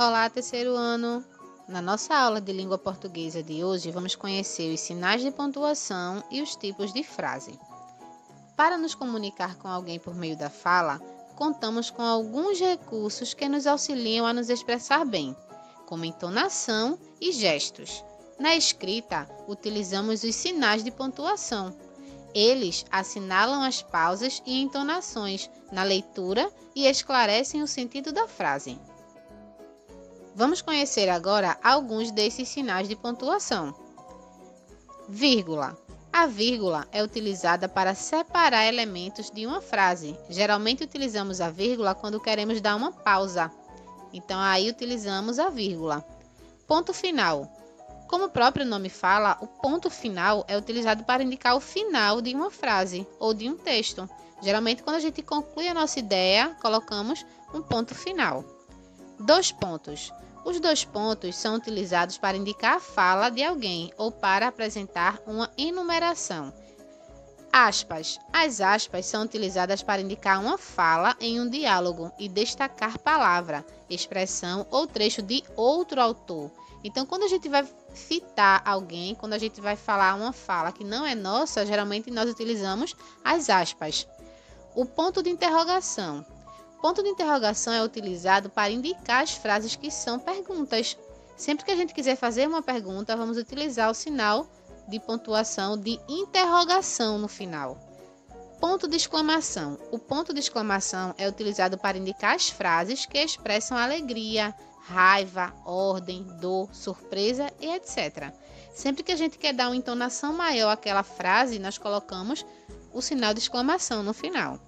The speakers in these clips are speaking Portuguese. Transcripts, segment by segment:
Olá, terceiro ano! Na nossa aula de língua portuguesa de hoje, vamos conhecer os sinais de pontuação e os tipos de frase. Para nos comunicar com alguém por meio da fala, contamos com alguns recursos que nos auxiliam a nos expressar bem, como entonação e gestos. Na escrita, utilizamos os sinais de pontuação. Eles assinalam as pausas e entonações na leitura e esclarecem o sentido da frase. Vamos conhecer agora alguns desses sinais de pontuação. Vírgula. A vírgula é utilizada para separar elementos de uma frase. Geralmente utilizamos a vírgula quando queremos dar uma pausa. Então aí utilizamos a vírgula. Ponto final. Como o próprio nome fala, o ponto final é utilizado para indicar o final de uma frase ou de um texto. Geralmente, quando a gente conclui a nossa ideia, colocamos um ponto final. Dois pontos. Os dois pontos são utilizados para indicar a fala de alguém ou para apresentar uma enumeração. Aspas. As aspas são utilizadas para indicar uma fala em um diálogo e destacar palavra, expressão ou trecho de outro autor. Então, quando a gente vai citar alguém, quando a gente vai falar uma fala que não é nossa, geralmente nós utilizamos as aspas. O ponto de interrogação Ponto de interrogação é utilizado para indicar as frases que são perguntas. Sempre que a gente quiser fazer uma pergunta, vamos utilizar o sinal de pontuação de interrogação no final. Ponto de exclamação. O ponto de exclamação é utilizado para indicar as frases que expressam alegria, raiva, ordem, dor, surpresa e etc. Sempre que a gente quer dar uma entonação maior àquela frase, nós colocamos o sinal de exclamação no final.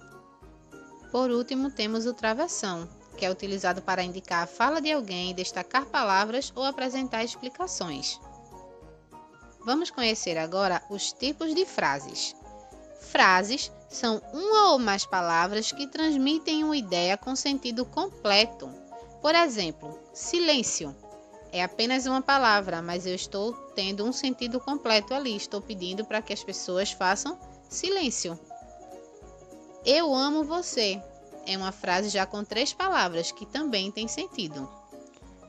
Por último, temos o travessão, que é utilizado para indicar a fala de alguém, destacar palavras ou apresentar explicações. Vamos conhecer agora os tipos de frases. Frases são uma ou mais palavras que transmitem uma ideia com sentido completo. Por exemplo, silêncio é apenas uma palavra, mas eu estou tendo um sentido completo ali. Estou pedindo para que as pessoas façam silêncio. Eu amo você é uma frase já com três palavras que também tem sentido.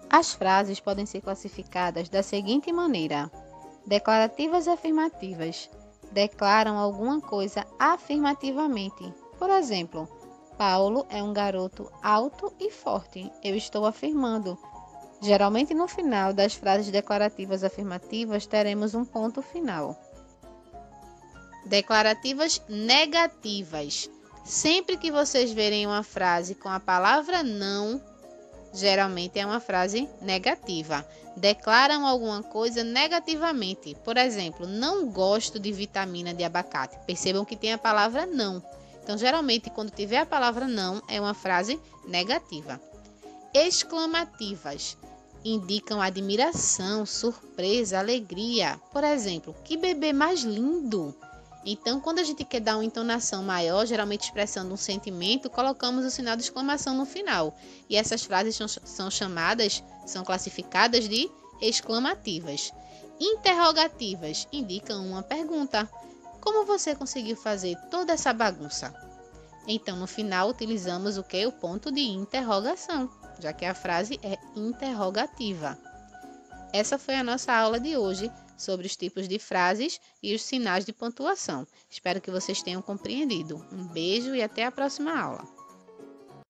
As frases podem ser classificadas da seguinte maneira: declarativas afirmativas declaram alguma coisa afirmativamente. Por exemplo, Paulo é um garoto alto e forte. Eu estou afirmando. Geralmente, no final das frases declarativas afirmativas, teremos um ponto final. Declarativas negativas Sempre que vocês verem uma frase com a palavra não, geralmente é uma frase negativa. Declaram alguma coisa negativamente. Por exemplo, não gosto de vitamina de abacate. Percebam que tem a palavra não. Então, geralmente, quando tiver a palavra não, é uma frase negativa. Exclamativas indicam admiração, surpresa, alegria. Por exemplo, que bebê mais lindo! Então, quando a gente quer dar uma entonação maior, geralmente expressando um sentimento, colocamos o sinal de exclamação no final. E essas frases são chamadas, são classificadas de exclamativas. Interrogativas indicam uma pergunta. Como você conseguiu fazer toda essa bagunça? Então, no final, utilizamos o que? O ponto de interrogação, já que a frase é interrogativa. Essa foi a nossa aula de hoje sobre os tipos de frases e os sinais de pontuação. Espero que vocês tenham compreendido. Um beijo e até a próxima aula.